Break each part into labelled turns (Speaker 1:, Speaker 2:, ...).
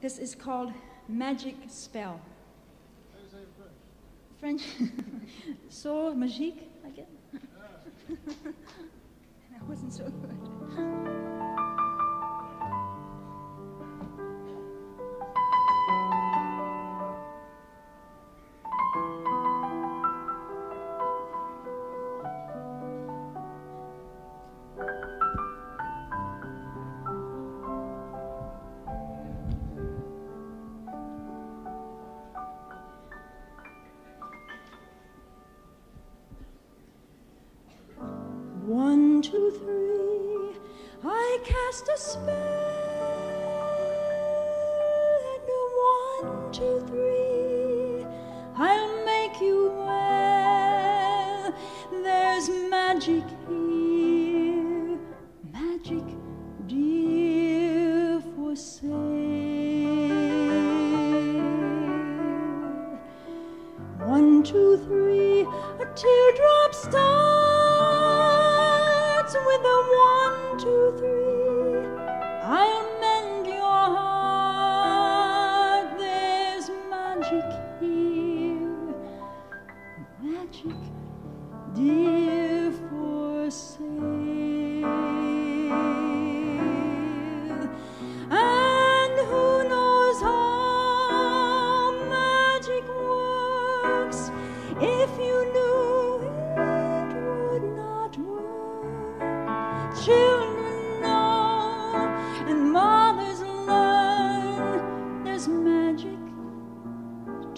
Speaker 1: This is called Magic Spell. French. so magique, I guess. Two, three, I cast a spell. And one, two, three, I'll make you well. There's magic here, magic dear for sale. One, two, three, a teardrop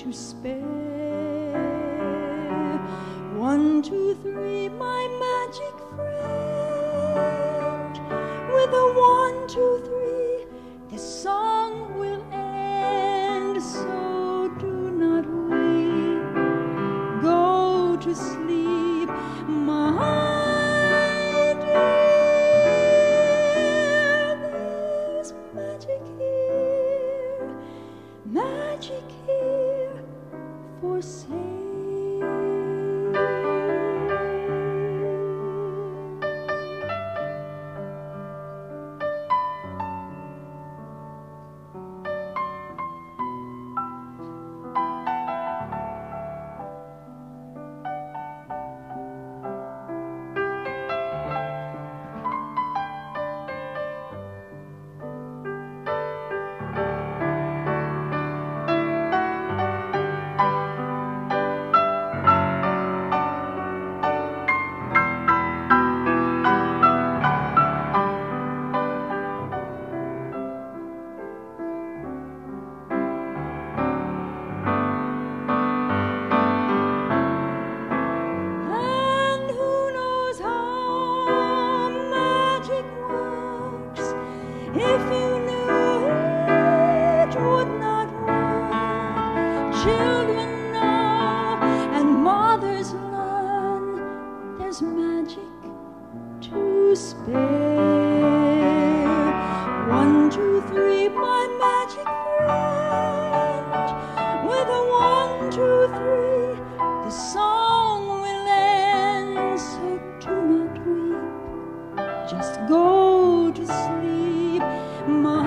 Speaker 1: to spare. One, two, three, my magic friend. With a one, two, three, despair. One, two, three, my magic friend. With a one, two, three, the song will end. So do not weep, just go to sleep. My